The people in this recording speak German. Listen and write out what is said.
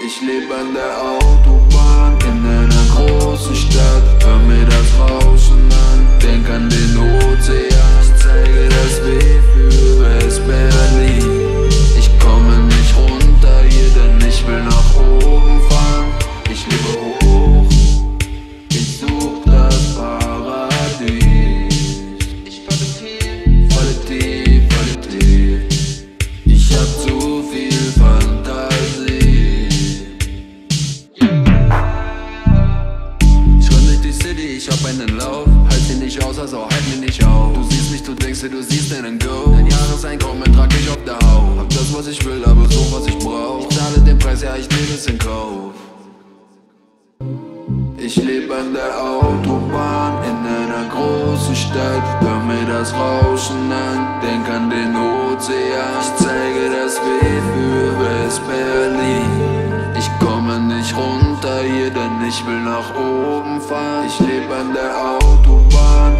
Ich lebe an der Autobahn in einer großen ich hab einen Lauf. Halt sie nicht aus, also halt mich nicht auf. Du siehst mich, du denkst dir, du siehst einen Go. Dein Jahreseinkommen trag ich auf der Haut. Hab das, was ich will, aber so, was ich brauch. Ich zahle den Preis, ja, ich nehme es in Kauf. Ich lebe an der Autobahn in einer großen Stadt. Hör mir das Rauschen an, denk an den Ozean. Ich zeige das W denn ich will nach oben fahren. Ich lebe an der Autobahn